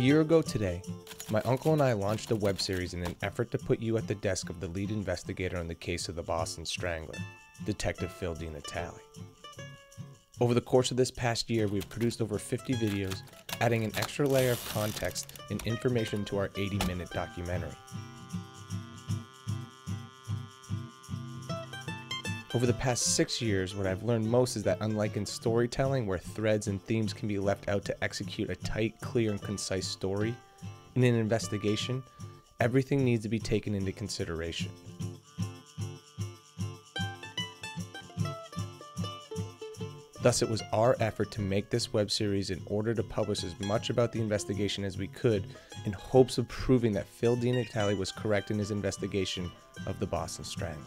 year ago today, my uncle and I launched a web series in an effort to put you at the desk of the lead investigator on the case of the Boston Strangler, Detective Phil DiNatale. Over the course of this past year, we've produced over 50 videos, adding an extra layer of context and information to our 80 minute documentary. Over the past six years, what I've learned most is that unlike in storytelling, where threads and themes can be left out to execute a tight, clear, and concise story, in an investigation, everything needs to be taken into consideration. Thus, it was our effort to make this web series in order to publish as much about the investigation as we could in hopes of proving that Phil DiNatale was correct in his investigation of the Boston Strangler.